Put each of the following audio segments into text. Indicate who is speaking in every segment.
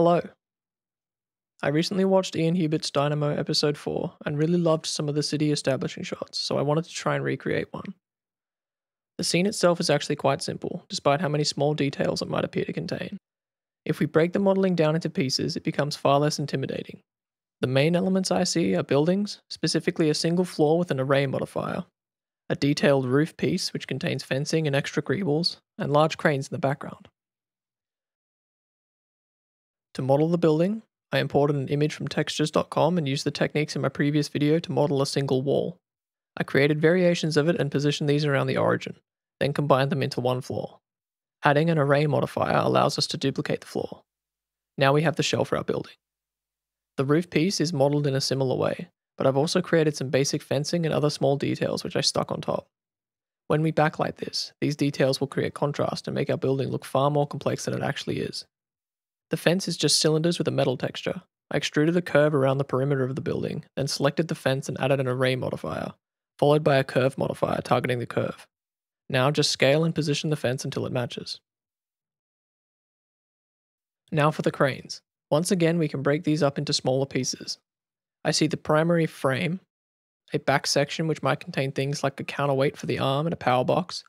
Speaker 1: Hello. I recently watched Ian Hubert's Dynamo episode 4 and really loved some of the city establishing shots, so I wanted to try and recreate one. The scene itself is actually quite simple, despite how many small details it might appear to contain. If we break the modelling down into pieces, it becomes far less intimidating. The main elements I see are buildings, specifically a single floor with an array modifier, a detailed roof piece which contains fencing and extra greebles, and large cranes in the background. To model the building, I imported an image from textures.com and used the techniques in my previous video to model a single wall. I created variations of it and positioned these around the origin, then combined them into one floor. Adding an array modifier allows us to duplicate the floor. Now we have the shell for our building. The roof piece is modeled in a similar way, but I've also created some basic fencing and other small details which I stuck on top. When we backlight this, these details will create contrast and make our building look far more complex than it actually is. The fence is just cylinders with a metal texture. I extruded a curve around the perimeter of the building, then selected the fence and added an array modifier, followed by a curve modifier targeting the curve. Now just scale and position the fence until it matches. Now for the cranes. Once again, we can break these up into smaller pieces. I see the primary frame, a back section which might contain things like a counterweight for the arm and a power box,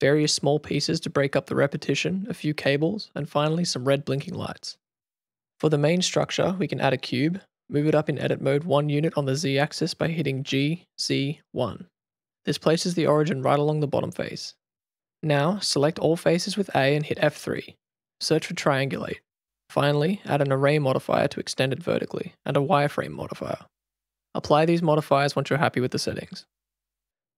Speaker 1: various small pieces to break up the repetition, a few cables, and finally some red blinking lights. For the main structure, we can add a cube, move it up in edit mode one unit on the Z axis by hitting G, Z, 1. This places the origin right along the bottom face. Now, select all faces with A and hit F3. Search for triangulate. Finally, add an array modifier to extend it vertically, and a wireframe modifier. Apply these modifiers once you're happy with the settings.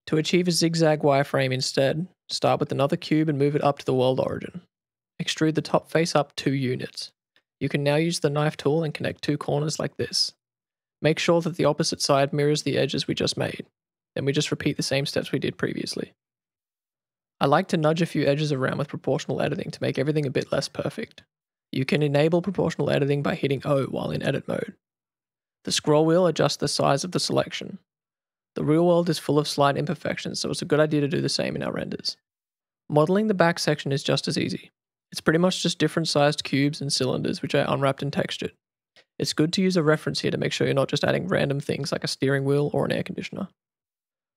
Speaker 1: To achieve a zigzag wireframe instead, start with another cube and move it up to the world origin. Extrude the top face up 2 units. You can now use the knife tool and connect two corners like this. Make sure that the opposite side mirrors the edges we just made. Then we just repeat the same steps we did previously. I like to nudge a few edges around with proportional editing to make everything a bit less perfect. You can enable proportional editing by hitting O while in edit mode. The scroll wheel adjusts the size of the selection. The real world is full of slight imperfections, so it's a good idea to do the same in our renders. Modeling the back section is just as easy. It's pretty much just different sized cubes and cylinders which I unwrapped and textured. It's good to use a reference here to make sure you're not just adding random things like a steering wheel or an air conditioner.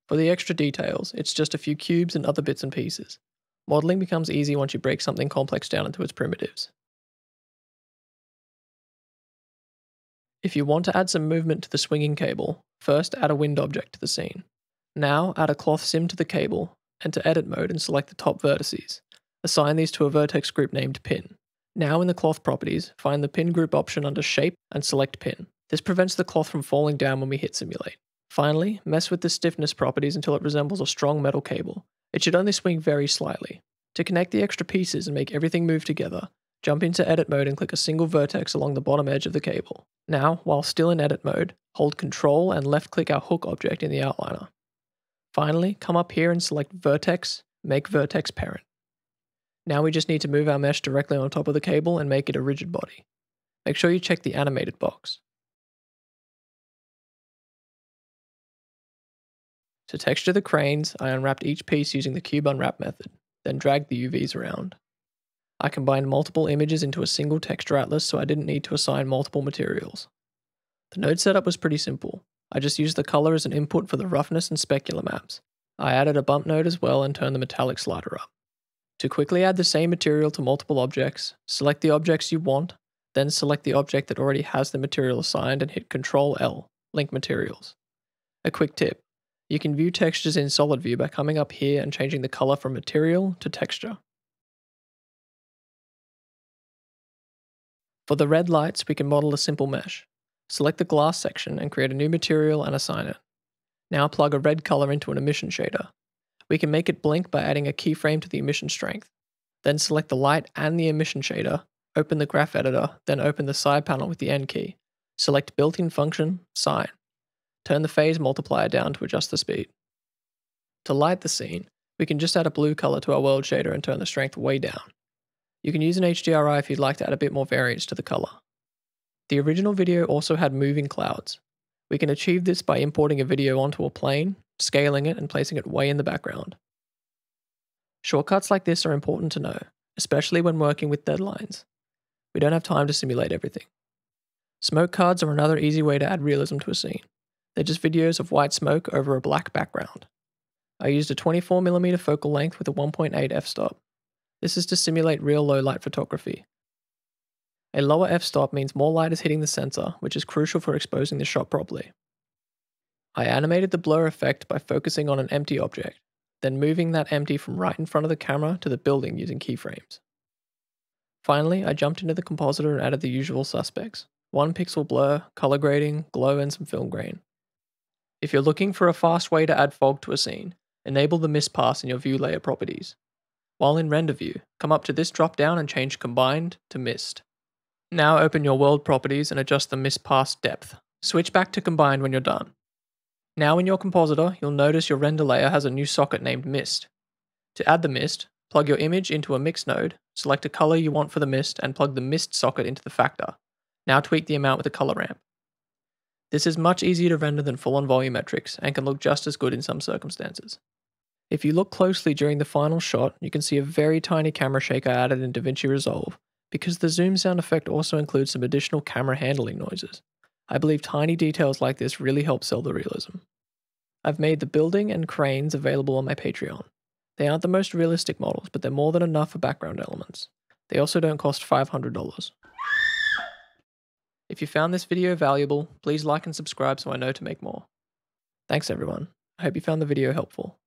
Speaker 1: For the extra details, it's just a few cubes and other bits and pieces. Modeling becomes easy once you break something complex down into its primitives. If you want to add some movement to the swinging cable, first add a wind object to the scene. Now add a cloth sim to the cable, enter edit mode and select the top vertices. Assign these to a vertex group named pin. Now in the cloth properties, find the pin group option under shape and select pin. This prevents the cloth from falling down when we hit simulate. Finally, mess with the stiffness properties until it resembles a strong metal cable. It should only swing very slightly. To connect the extra pieces and make everything move together, Jump into edit mode and click a single vertex along the bottom edge of the cable. Now, while still in edit mode, hold Ctrl and left click our hook object in the outliner. Finally, come up here and select Vertex, make Vertex Parent. Now we just need to move our mesh directly on top of the cable and make it a rigid body. Make sure you check the animated box. To texture the cranes, I unwrapped each piece using the cube unwrap method, then dragged the UVs around. I combined multiple images into a single texture atlas so I didn't need to assign multiple materials. The node setup was pretty simple. I just used the color as an input for the roughness and specular maps. I added a bump node as well and turned the metallic slider up. To quickly add the same material to multiple objects, select the objects you want, then select the object that already has the material assigned and hit Ctrl L, link materials. A quick tip, you can view textures in solid view by coming up here and changing the color from material to texture. For the red lights, we can model a simple mesh. Select the glass section and create a new material and assign it. Now plug a red color into an emission shader. We can make it blink by adding a keyframe to the emission strength. Then select the light and the emission shader, open the graph editor, then open the side panel with the N key. Select built-in function, sine. Turn the phase multiplier down to adjust the speed. To light the scene, we can just add a blue color to our world shader and turn the strength way down. You can use an HDRI if you'd like to add a bit more variance to the color. The original video also had moving clouds. We can achieve this by importing a video onto a plane, scaling it, and placing it way in the background. Shortcuts like this are important to know, especially when working with deadlines. We don't have time to simulate everything. Smoke cards are another easy way to add realism to a scene. They're just videos of white smoke over a black background. I used a 24mm focal length with a 1.8 f-stop. This is to simulate real low light photography. A lower f-stop means more light is hitting the sensor, which is crucial for exposing the shot properly. I animated the blur effect by focusing on an empty object, then moving that empty from right in front of the camera to the building using keyframes. Finally, I jumped into the compositor and added the usual suspects 1 pixel blur, color grading, glow, and some film grain. If you're looking for a fast way to add fog to a scene, enable the mist pass in your view layer properties. While in render view, come up to this drop down and change combined to mist. Now open your world properties and adjust the mist pass depth. Switch back to combined when you're done. Now in your compositor, you'll notice your render layer has a new socket named mist. To add the mist, plug your image into a mix node, select a color you want for the mist, and plug the mist socket into the factor. Now tweak the amount with a color ramp. This is much easier to render than full-on volumetrics and can look just as good in some circumstances. If you look closely during the final shot, you can see a very tiny camera shake I added in DaVinci Resolve, because the zoom sound effect also includes some additional camera handling noises. I believe tiny details like this really help sell the realism. I've made the building and cranes available on my Patreon. They aren't the most realistic models, but they're more than enough for background elements. They also don't cost $500. If you found this video valuable, please like and subscribe so I know to make more. Thanks everyone. I hope you found the video helpful.